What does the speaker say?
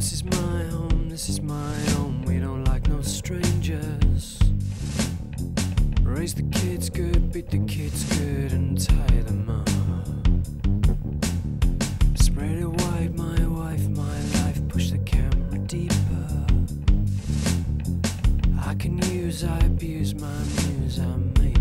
This is my home, this is my home. We don't like no strangers. Raise the kids good, beat the kids good, and tie them up. Spread it wide, my wife, my life. Push the camera deeper. I can use, I abuse my muse, I make.